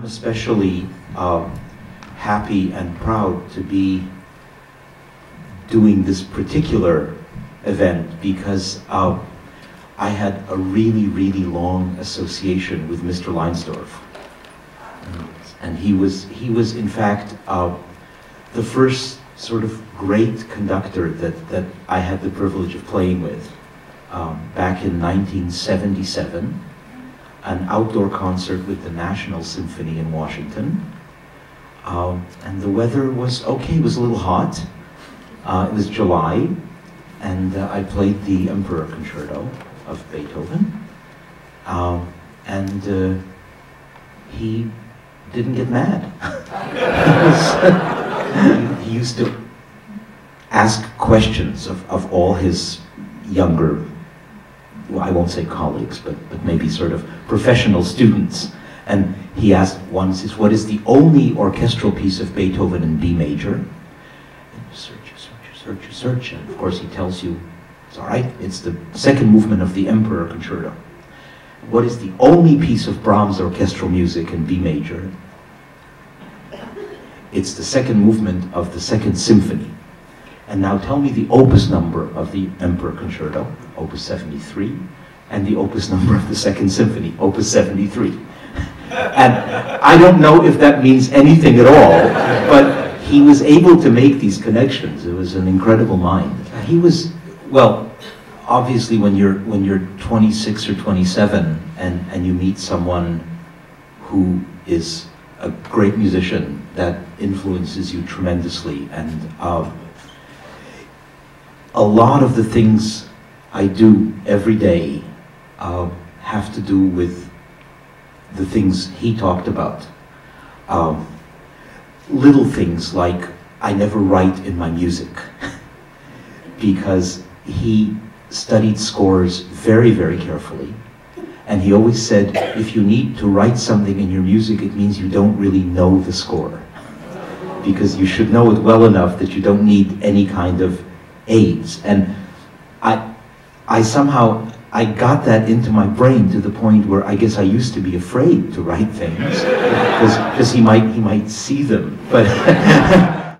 I'm especially um, happy and proud to be doing this particular event because uh, I had a really, really long association with Mr. Leinsdorf. And he was, he was in fact, uh, the first sort of great conductor that, that I had the privilege of playing with. Um, back in 1977, an outdoor concert with the National Symphony in Washington. Um, and the weather was okay, it was a little hot. Uh, it was July, and uh, I played the Emperor Concerto of Beethoven. Um, and uh, he didn't get mad. he, he, used to ask questions of, of all his younger, well, I won't say colleagues, but, but maybe sort of professional students. And he asked once, is what is the only orchestral piece of Beethoven in B major? And you search, you search, you search, you search, and of course he tells you, it's all right, it's the second movement of the Emperor Concerto. What is the only piece of Brahms orchestral music in B major? It's the second movement of the second symphony. And now tell me the opus number of the Emperor Concerto, opus 73, and the opus number of the second symphony, opus 73. and I don't know if that means anything at all, but he was able to make these connections. It was an incredible mind. He was, well, obviously when you're, when you're 26 or 27 and, and you meet someone who is a great musician that influences you tremendously and uh, a lot of the things I do every day uh, have to do with the things he talked about. Um, little things like I never write in my music because he studied scores very, very carefully. And he always said, if you need to write something in your music, it means you don't really know the score. Because you should know it well enough that you don't need any kind of aids. And I, I somehow, I got that into my brain to the point where I guess I used to be afraid to write things because he might, he might see them. But